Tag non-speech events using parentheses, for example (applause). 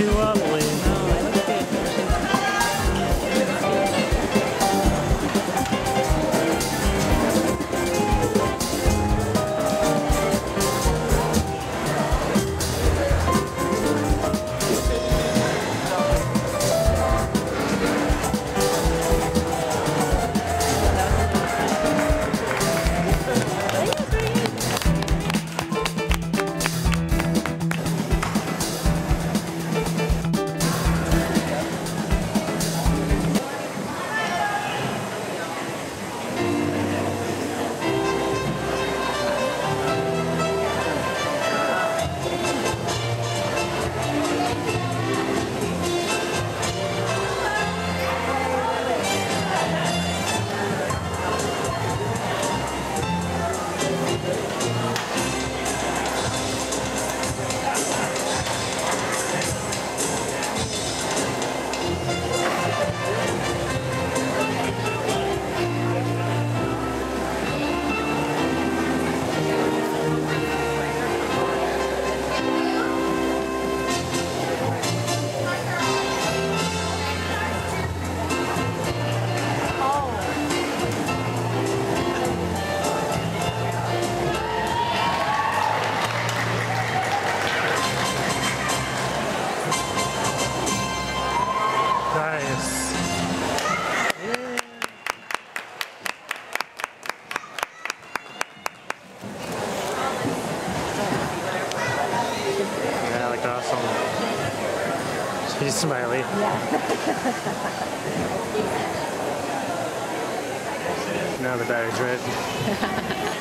Not too (laughs) She's smiley. Yeah. now the bag's red. (laughs)